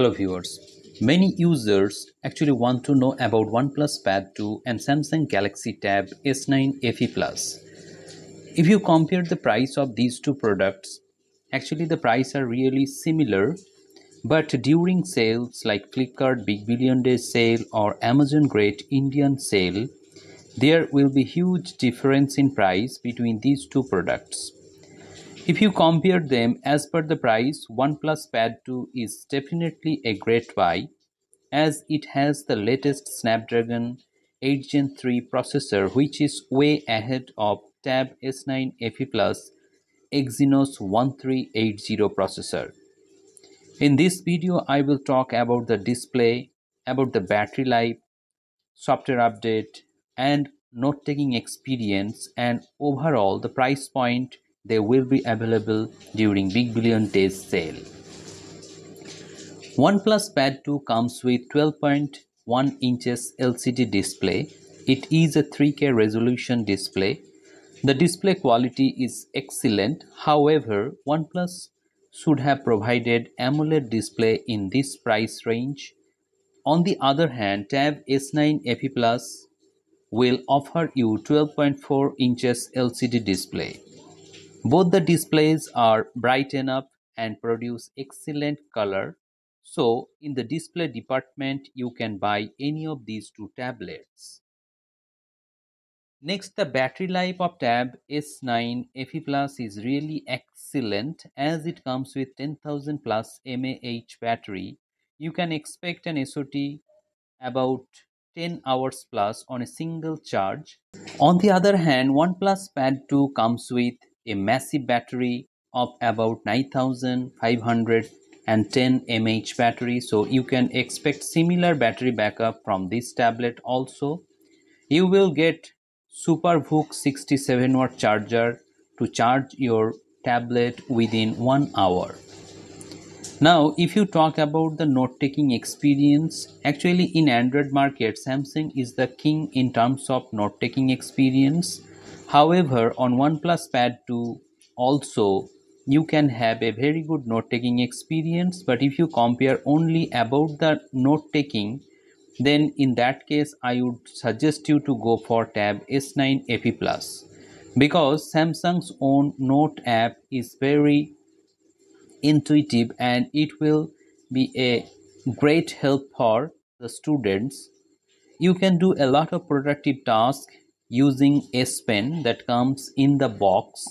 Hello viewers. Many users actually want to know about OnePlus Pad 2 and Samsung Galaxy Tab S9 FE Plus. If you compare the price of these two products, actually the price are really similar but during sales like Flipkart Big Billion Day sale or Amazon Great Indian sale, there will be huge difference in price between these two products. If you compare them as per the price, OnePlus Pad 2 is definitely a great buy as it has the latest Snapdragon 8 Gen 3 processor which is way ahead of Tab S9 FE Plus Exynos 1380 processor. In this video, I will talk about the display, about the battery life, software update, and note-taking experience and overall the price point they will be available during Big Billion Days sale. OnePlus Pad 2 comes with 12.1 inches LCD display. It is a 3K resolution display. The display quality is excellent. However, OnePlus should have provided AMOLED display in this price range. On the other hand, Tab S9 FE Plus will offer you 12.4 inches LCD display. Both the displays are bright enough and produce excellent color. So in the display department, you can buy any of these two tablets. Next, the battery life of Tab S9 FE Plus is really excellent as it comes with 10,000 plus mAh battery. You can expect an SOT about 10 hours plus on a single charge. On the other hand, OnePlus Pad 2 comes with a massive battery of about 9510 mAh battery so you can expect similar battery backup from this tablet also. You will get SuperVOOC 67 watt charger to charge your tablet within one hour. Now, if you talk about the note-taking experience, actually in Android market, Samsung is the king in terms of note-taking experience. However, on OnePlus Pad 2 also you can have a very good note-taking experience. But if you compare only about the note-taking, then in that case I would suggest you to go for tab S9 FE Plus because Samsung's own note app is very intuitive and it will be a great help for the students. You can do a lot of productive tasks using S Pen that comes in the box.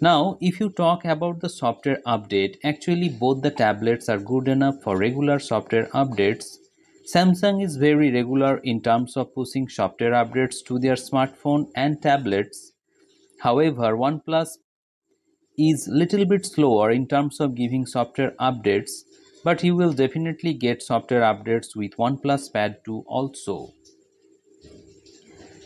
Now, if you talk about the software update, actually both the tablets are good enough for regular software updates Samsung is very regular in terms of pushing software updates to their smartphone and tablets. However, OnePlus is little bit slower in terms of giving software updates, but you will definitely get software updates with OnePlus Pad 2 also.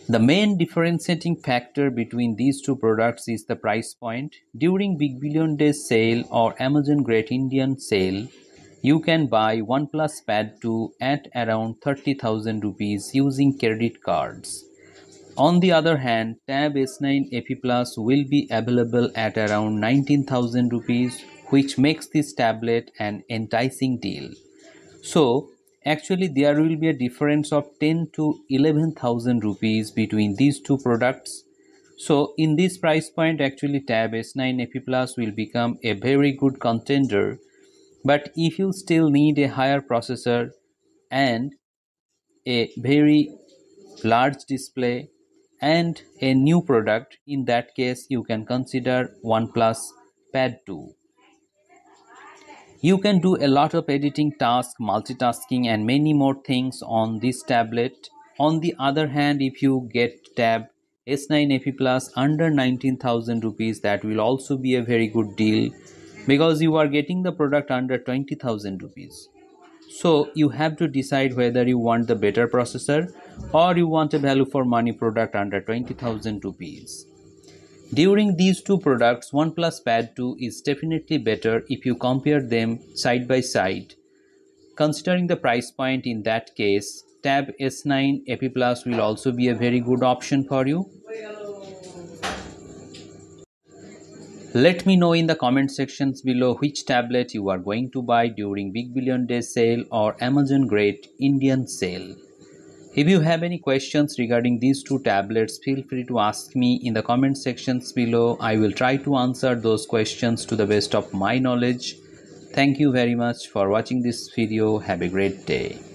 The main differentiating factor between these two products is the price point. During Big Billion Days sale or Amazon Great Indian sale, you can buy OnePlus Pad 2 at around 30,000 rupees using credit cards. On the other hand, Tab S9 FE Plus will be available at around 19,000 rupees which makes this tablet an enticing deal. So, actually there will be a difference of 10 to 11,000 rupees between these two products. So, in this price point actually Tab S9 FE Plus will become a very good contender but if you still need a higher processor and a very large display and a new product in that case you can consider OnePlus Pad 2 you can do a lot of editing tasks multitasking and many more things on this tablet. On the other hand if you get tab s9 fe plus under 19000 rupees that will also be a very good deal because you are getting the product under 20000 rupees. So you have to decide whether you want the better processor or you want a value for money product under 20000 rupees during these two products oneplus pad 2 is definitely better if you compare them side by side considering the price point in that case tab s9 fe plus will also be a very good option for you Let me know in the comment sections below which tablet you are going to buy during Big Billion Day sale or Amazon Great Indian sale. If you have any questions regarding these two tablets, feel free to ask me in the comment sections below. I will try to answer those questions to the best of my knowledge. Thank you very much for watching this video. Have a great day.